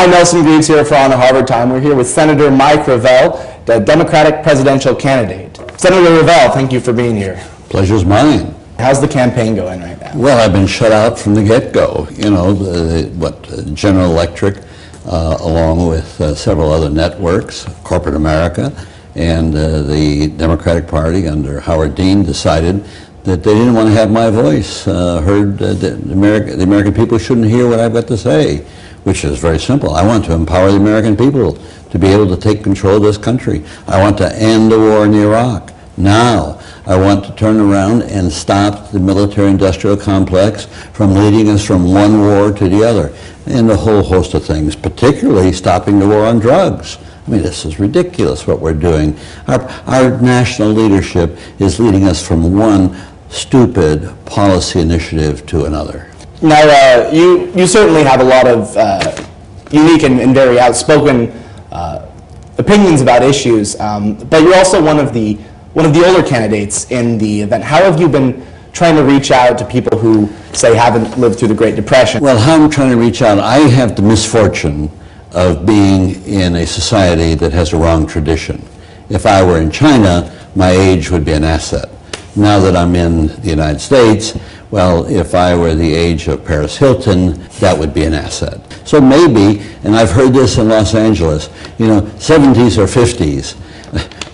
I'm Nelson Greaves here for On the Harvard Time. We're here with Senator Mike Gravel, the Democratic presidential candidate. Senator Gravel, thank you for being here. Pleasure's mine. How's the campaign going right now? Well, I've been shut out from the get-go. You know, the, what uh, General Electric, uh, along with uh, several other networks, corporate America, and uh, the Democratic Party under Howard Dean decided that they didn't want to have my voice uh, heard. Uh, the, American, the American people shouldn't hear what I've got to say, which is very simple. I want to empower the American people to be able to take control of this country. I want to end the war in Iraq. Now, I want to turn around and stop the military-industrial complex from leading us from one war to the other, and a whole host of things, particularly stopping the war on drugs. I mean, this is ridiculous what we're doing. Our, our national leadership is leading us from one stupid policy initiative to another. Now, uh, you, you certainly have a lot of uh, unique and, and, very outspoken uh, opinions about issues, um, but you're also one of the one of the older candidates in the event. How have you been trying to reach out to people who, say, haven't lived through the Great Depression? Well, how I'm trying to reach out, I have the misfortune of being in a society that has a wrong tradition. If I were in China, my age would be an asset. Now that I'm in the United States, well, if I were the age of Paris Hilton, that would be an asset. So maybe, and I've heard this in Los Angeles, you know, 70s or 50s,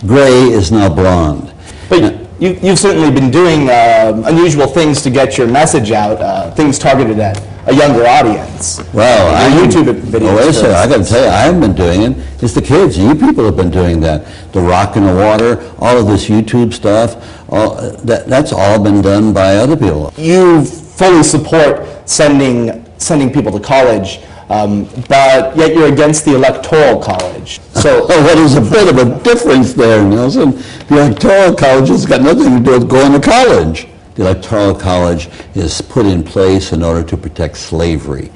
gray is now blonde. But you, have certainly been doing uh, unusual things to get your message out, uh, things targeted at a younger audience. Well, I YouTube videos. Oh, wait a second. I got to tell you, I haven't been doing it. It's the kids. You people have been doing that. The rock in the water, all of this YouTube stuff, all, that, that's all been done by other people. You fully support sending, sending people to college. Um, but yet you're against the electoral college. So well, there's a bit of a difference there, Nelson. The electoral college has got nothing to do with going to college. The electoral college is put in place in order to protect slavery.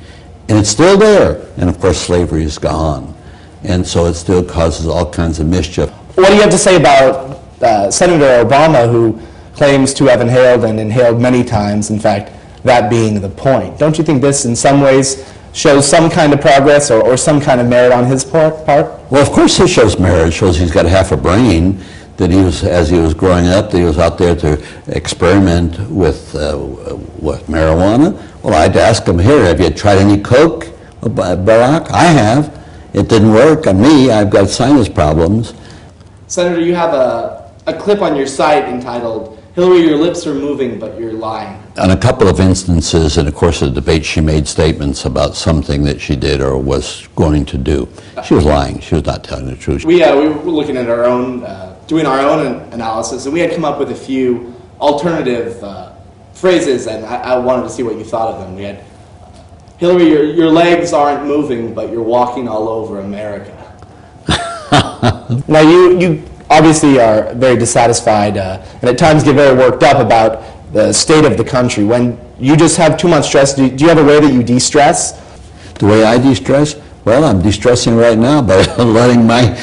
And it's still there. And of course, slavery is gone. And so it still causes all kinds of mischief. What do you have to say about uh, Senator Obama, who claims to have inhaled and inhaled many times, in fact, that being the point? Don't you think this, in some ways, shows some kind of progress or, or some kind of merit on his part? Well, of course it shows merit. It shows he's got half a brain that he was, as he was growing up, that he was out there to experiment with, uh, with marijuana. Well, I'd ask him, here, have you tried any coke, Barack? I have. It didn't work on me. I've got sinus problems. Senator, you have a, a clip on your site entitled Hillary, your lips are moving, but you're lying. On a couple of instances in the course of the debate, she made statements about something that she did or was going to do. She was lying. She was not telling the truth. We, uh, we were looking at our own, uh, doing our own analysis, and we had come up with a few alternative uh, phrases, and I, I, wanted to see what you thought of them. We had, Hillary, your, your legs aren't moving, but you're walking all over America. now, you, you obviously are very dissatisfied uh, and at times get very worked up about the state of the country. When you just have too much stress, do you, do you have a way that you de-stress? The way I de-stress? Well, I'm de-stressing right now by letting my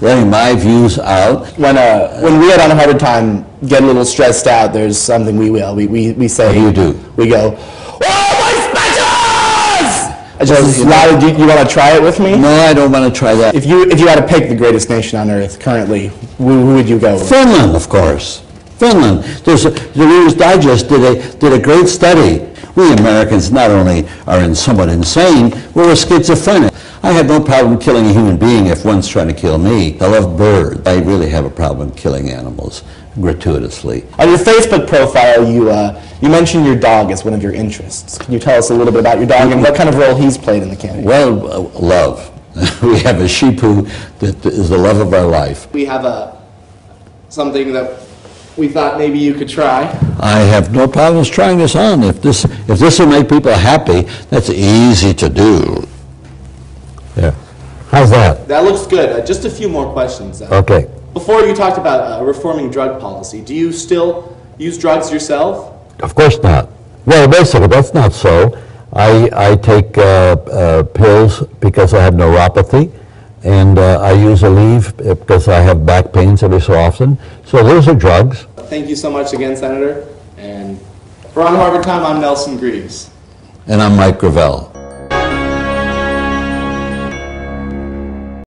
letting my views out. When uh, when we at On Harvard Time get a little stressed out, there's something we will. We, we, we say. Do you do? We go, Oh, my specials! I just you, know, do you, you want to try it with me? No, I don't want to try that. If you if you had to pick the greatest nation on earth currently, who, who would you go with? Finland, of course. Finland. There's a, the Reader's Digest did a did a great study. We Americans not only are in somewhat insane, we're schizophrenic. I have no problem killing a human being if one's trying to kill me. I love birds. I really have a problem killing animals gratuitously. On your Facebook profile, you, uh, you mentioned your dog as one of your interests. Can you tell us a little bit about your dog and what kind of role he's played in the campaign? Well, uh, love. we have a Shih Tzu that is the love of our life. We have a, something that we thought maybe you could try. I have no problems trying this on. If this, if this will make people happy, that's easy to do. Yeah. How's that? That looks good. Uh, just a few more questions. Uh, okay. Before you talked about uh, reforming drug policy. Do you still use drugs yourself? Of course not. Well, basically, that's not so. I, I take uh, uh, pills because I have neuropathy, and uh, I use Aleve because I have back pains every so often. So those are drugs. Thank you so much again, Senator. And for On Harvard Time, I'm Nelson Greaves. And I'm Mike Gravel.